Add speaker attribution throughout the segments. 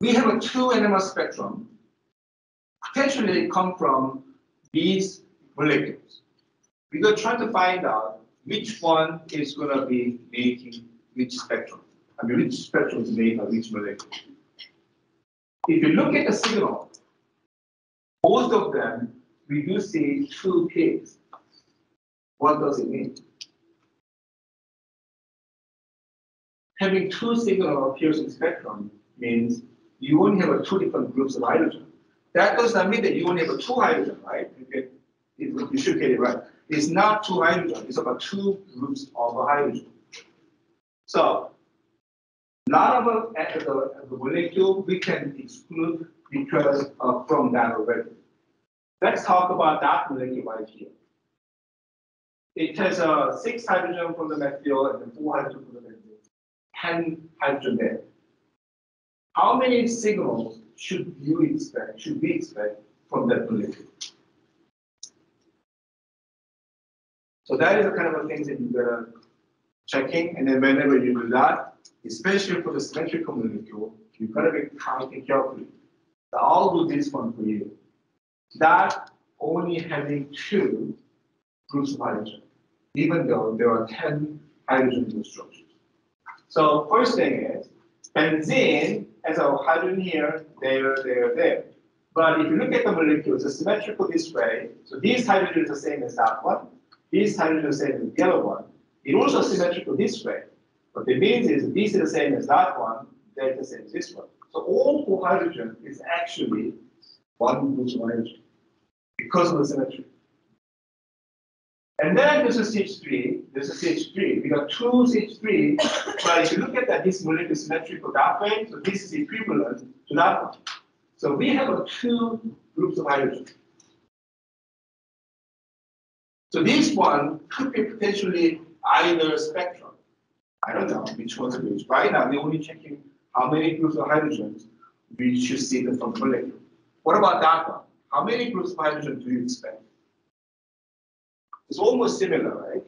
Speaker 1: we have a two NMR spectrum. Potentially come from these molecules. We're going to try to find out which one is going to be making which spectrum. I mean, which spectrum is made of which molecule. If you look at the signal, most of them, we do see two peaks. What does it mean? Having two signal appears in spectrum means you only have two different groups of hydrogen. That does not mean that you only have two hydrogen, right? You, you should get it right. It's not two hydrogen, it's about two groups of hydrogen. So, lot of the, the molecule we can exclude because uh, from that already. Let's talk about that molecule right here. It has uh, six hydrogen from the methyl and then four hydrogen from the methyl, 10 hydrogen there. How many signals should you expect, should we expect from that molecule? So that is the kind of things that you're checking, and then whenever you do that, especially for the symmetrical molecule, you've got to be counting carefully. So I'll do this one for you. That only having two groups of hydrogen, even though there are 10 hydrogen structures. So first thing is, benzene has a hydrogen here, there, there, there. But if you look at the molecules, it's symmetrical this way. So these hydrogen is the same as that one. These hydrogen is the same as the yellow one. It also symmetrical this way. What it means is this is the same as that one, that's the same as this one. So all four hydrogen is actually one group hydrogen because of the symmetry. And then this is CH3, this is CH3. We got two CH3, but if you look at that, this molecule is symmetrical that way, so this is equivalent to that one. So we have a two groups of hydrogen. So this one could be potentially either spectrum. I don't know which one it is. Right now, we're only checking how many groups of hydrogens we should see the from molecule. What about that one? How many groups of hydrogen do you expect? It's almost similar, right?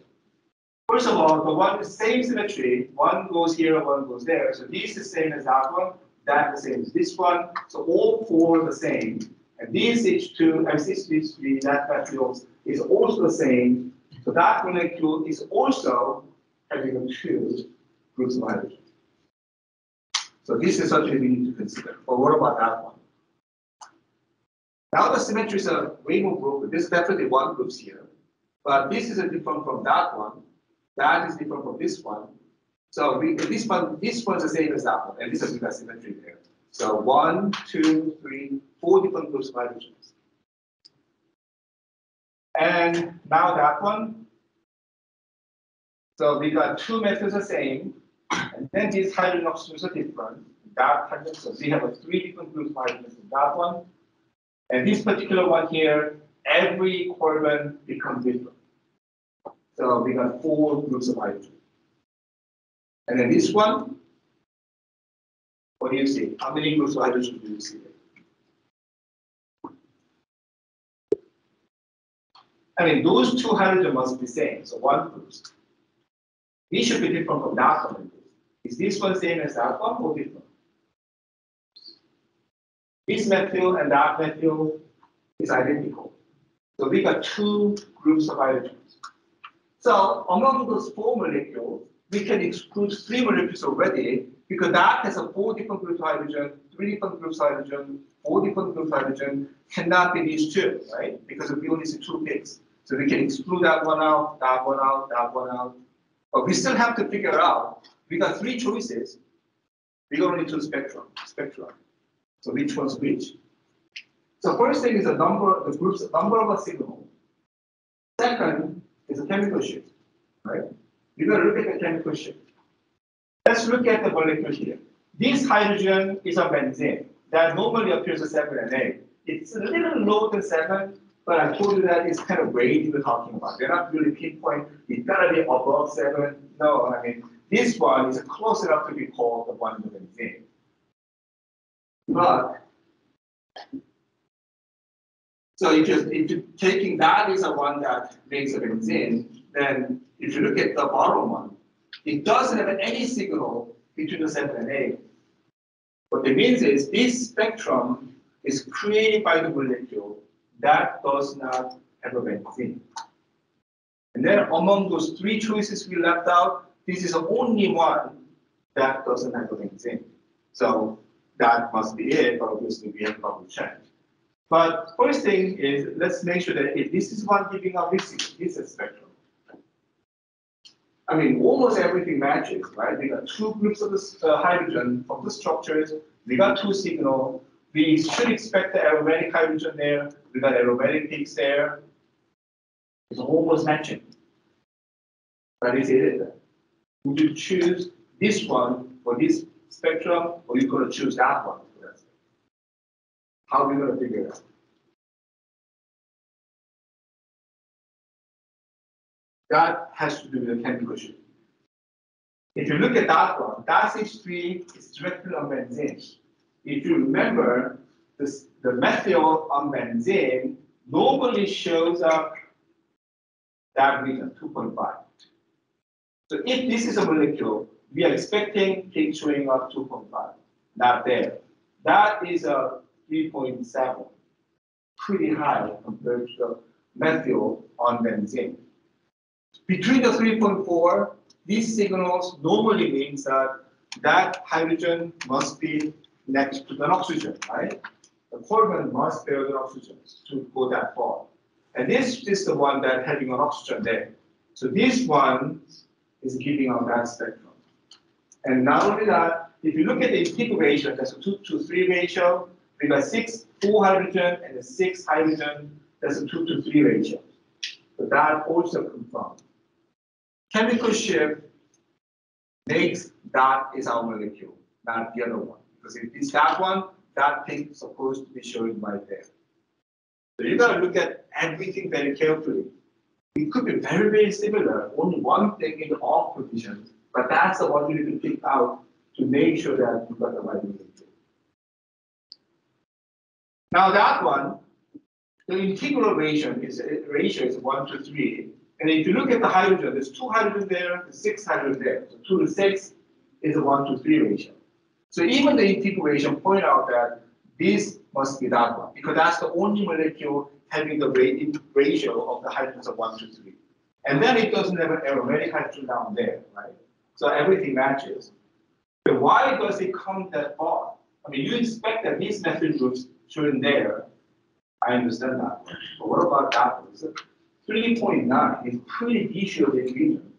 Speaker 1: First of all, the one same symmetry, one goes here, and one goes there. So these is the same as that one, that the same as this one. So all four are the same. And these H2 and this H3, that material is also the same. So that molecule is also having two groups of hydrogen. So this is something we need to consider. But what about that one? Now the symmetries are way more broken. This is definitely one group here. But this is a different from that one. That is different from this one. So we, this one, this one's the same as that one, and this is the symmetry there. So one, two, three, four different groups of hydrogens. And now that one. So we got two methyls the same, and then these hydrogen oxygens are different. That hydrogen, so we have a three different groups of hydrogens in that one. And this particular one here, every carbon becomes different. So we got four groups of hydrogen. And then this one, what do you see? How many groups of hydrogen do you see there? I mean, those two hydrogen must be same, so one group. These should be different from that one. Is this one same as that one or different? This methyl and that methyl is identical. So we got two groups of hydrogens. So among those four molecules, we can exclude three molecules already because that has a four different groups hydrogen, three different groups hydrogen, four different groups hydrogen, cannot be these two, right? Because we only see two peaks. So we can exclude that one out, that one out, that one out. But we still have to figure out, we got three choices. We got only two spectrum, spectrum. So which one's which? So first thing is the number, of the group's number of a signal. Second chemical shift, right? You got to look at the chemical shift. Let's look at the molecule here. This hydrogen is a benzene that normally appears as 7 and 8. It's a little lower than 7, but I told you that it's kind of range we're talking about. They're not really pinpoint, it's gotta be above 7. No, I mean, this one is close enough to be called the one the benzene. But so if you're, if you're taking that is the one that makes a benzene, then if you look at the bottom one, it doesn't have any signal between the 7 and 8. What it means is this spectrum is created by the molecule that does not have a benzene. And then among those three choices we left out, this is the only one that doesn't have a benzene. So that must be it, obviously we have double check. But first thing is, let's make sure that if this is one giving out this, is spectrum. I mean, almost everything matches, right? We got two groups of the uh, hydrogen from the structures. We got two signal. We should expect the aromatic hydrogen there. We got aromatic peaks there. It's almost matching. But is it? Would you choose this one for this spectrum, or you to choose that one? How are we going to figure it out? That has to do with the shift. If you look at that one, that H3 is directly on benzene. If you remember, this, the methyl on benzene normally shows up that region, 2.5. So if this is a molecule, we are expecting it showing up 2.5, not there. That is a 3.7, pretty high compared to the methyl on benzene. Between the 3.4, these signals normally means that that hydrogen must be next to the oxygen, right? The carbon must bear the oxygen to go that far. And this is the one that having an oxygen there. So this one is giving out that spectrum. And not only that, if you look at the integration, that's a 2 to 3 ratio. We got 6 4 hydrogen and a 6 hydrogen, that's a 2 to 3 ratio. So that also confirmed. Chemical shift makes that is our molecule, not the other one. Because if it's that one, that thing is supposed to be showing right there. So you gotta look at everything very carefully. It could be very, very similar, only one thing in the off position, but that's the one you need to pick out to make sure that you got the right molecule. Now that one, the integral ratio is ratio is one to three. And if you look at the hydrogen, there's two hydrogen there, six hydrogen there. So two to six is a one to three ratio. So even the integration point out that this must be that one, because that's the only molecule having the ratio of the hydrogens of one to three. And then it doesn't have an aromatic hydrogen down there, right? So everything matches. But why does it come that far? I mean, you expect that these methyl groups should there. I understand that. But what about that one? 3.9 is pretty visual region.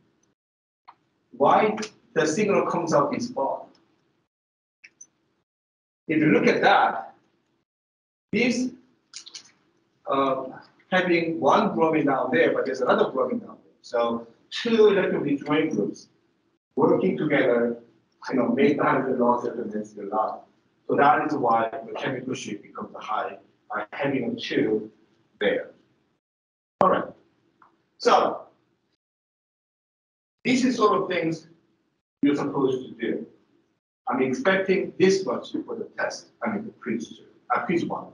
Speaker 1: Why the signal comes out this far? If you look at that, this uh, having one bromine down there, but there's another bromine down there. So two electron withdrawing groups working together, you know, make the hydrogen loss at the density lot. So that is why the chemical shift becomes a high by having a two there. All right. So this is sort of things you're supposed to do. I'm expecting this much for the test, I mean the quiz, uh, quiz one.